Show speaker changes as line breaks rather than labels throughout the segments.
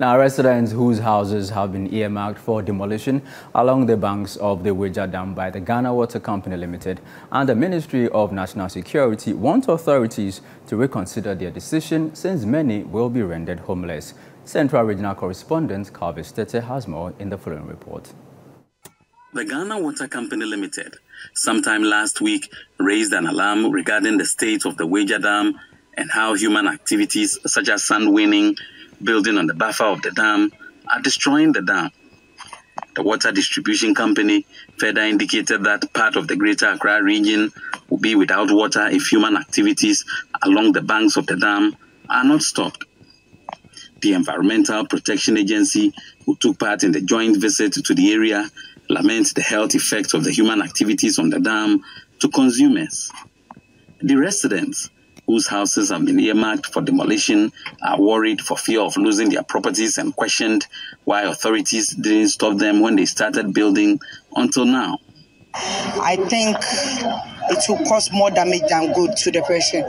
Now, residents whose houses have been earmarked for demolition along the banks of the Weija Dam by the Ghana Water Company Limited and the Ministry of National Security want authorities to reconsider their decision since many will be rendered homeless. Central Regional Correspondent Carvis Tete has more in the following report.
The Ghana Water Company Limited, sometime last week, raised an alarm regarding the state of the Weija Dam and how human activities such as sand winning, building on the buffer of the dam are destroying the dam. The water distribution company further indicated that part of the greater Accra region will be without water if human activities along the banks of the dam are not stopped. The Environmental Protection Agency, who took part in the joint visit to the area, laments the health effects of the human activities on the dam to consumers. The residents whose houses have been earmarked for demolition are worried for fear of losing their properties and questioned why authorities didn't stop them when they started building until now.
I think it will cause more damage than good to the person.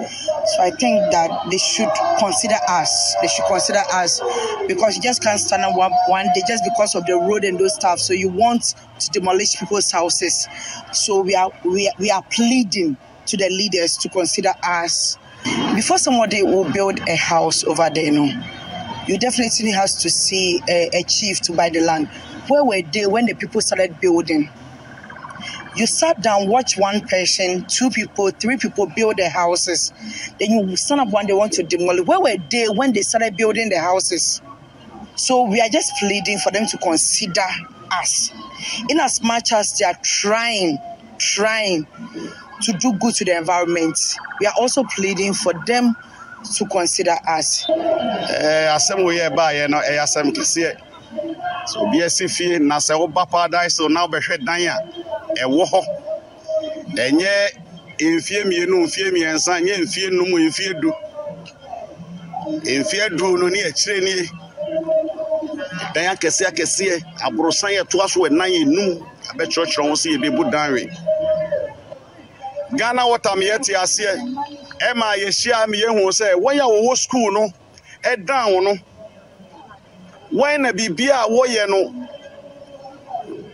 So I think that they should consider us. They should consider us because you just can't stand on one, one day just because of the road and those stuff. So you want to demolish people's houses. So we are we are, we are pleading to the leaders to consider us before somebody will build a house over there, you know, you definitely has to see a, a chief to buy the land. Where were they when the people started building? You sat down, watch one person, two people, three people build their houses. Then you stand up one they want to demolish. Where were they when they started building the houses? So we are just pleading for them to consider us. In as much as they are trying, trying to do good to the environment. We are also pleading for them to consider us.
asɛm wo yɛ baayɛ no ɛyɛ kɛseɛ sɛ obi asi fie na sɛ woba paradise so na wobɛhwɛ dan a ɛwɔ hɔ ɛnyɛ mfie mmienu mfie mmiɛnsa nyɛ mfie num mfie du. Mfie du no ne akyire nie dan akɛseɛ akɛseɛ aborosan yɛtoa so ɛnan enum abɛkyerɛkyerɛ ho sɛ yɛbɛbu dan we ghana water mi yɛ te aseɛ ɛma yɛhyia mi yɛhu sɛ wɔn a wɔwɔ sukuu no? Ɛdan wɔn no? Wɔn na biribi a wɔyɛ no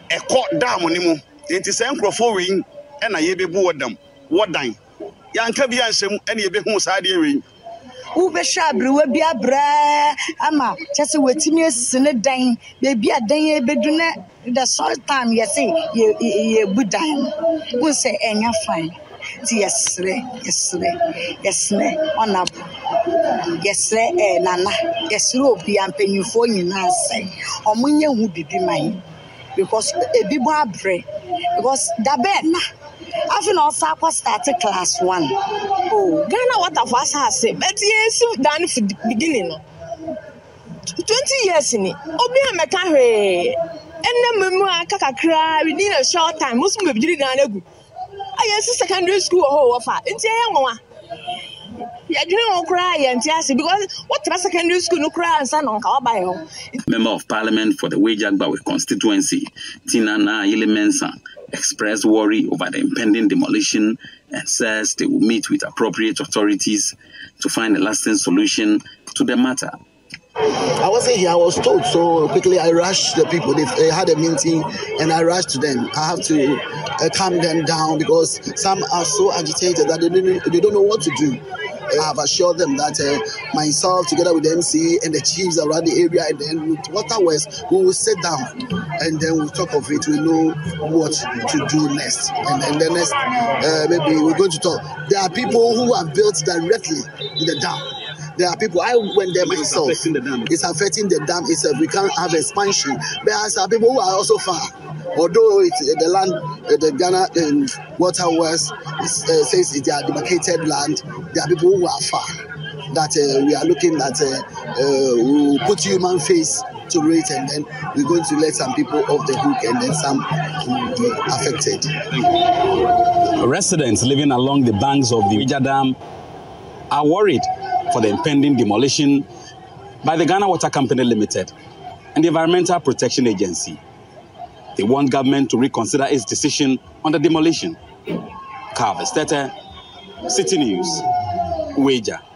ɛkɔ dam no mu? Nti sɛ nkurɔfoɔ wei ɛna yɛbɛbu wɔ dam wɔ dan. Yanka bi anhyɛ mu ɛna yɛbɛhu saa adeɛ wei.
wobɛhwɛ aberewa bi abrɛ. Ama kyɛ sɛ wɔatumi asisi ne dan. Baabi a dan bɛdu na the short time yɛse yɛbu dan. No wohu sɛ ɛnyɛ fine. Nti yɛserɛ yɛserɛ yɛserɛ ɔnabo yɛserɛ ɛɛ eh, nana. Yɛserɛ obi mpanyinfoɔ nyinaa sɛ ɔmo nyɛ hu bibi ma yi because ebi bɔ abrɛ. Because dabɛɛ na. Afi na ɔsa akɔ start class one.
oh ghana waterfall asase. Bɛti yɛsi dan for beginning. No twenty years ni. Obi a hwee. Ɛnna mɛmu aka kakra within a short time. Mo sɛ mo bɛbi gyiri dan egu ayɛ si secondary school oh, wɔ hɔ fa nti ɛyɛ nwanwa yɛdwene wɔn koraa yɛ nte ase because wɔtena secondary school no koraa nsa na nka wɔba yɛ hɔ. Oh.
member of parliament for the Weija-Gbawe constituency Tina Naa Ayeley Mensah expressed worry over the impending demolition and says they will meet with appropriate authorities to find a lasting solution to the matter.
I wasn't here. I was told so quickly. I rushed the people. They had a meeting, and I rushed to them. I have to uh, calm them down because some are so agitated that they don't, they don't know what to do. I have assured them that uh, myself, together with the MC and the chiefs around the area, and then with Water West, we will sit down and then we'll talk of it. We know what to do next. And, and then next, uh, maybe we're going to talk. There are people who have built directly in the dam there are people. I went there myself.
It's affecting the dam.
It's affecting the dam. It's a, we can't have expansion. But there are people who are also far. Although uh, the land, uh, the Ghana um, Water West uh, says it's their demarcated land. There are people who are far. That uh, we are looking at. Uh, uh, we put human face to it, and then we're going to let some people off the hook, and then some will be affected.
Residents living along the banks of the Weja Dam are worried for the impending demolition by the Ghana Water Company Limited and the Environmental Protection Agency. They want government to reconsider its decision on the demolition. Carver City News, Weja.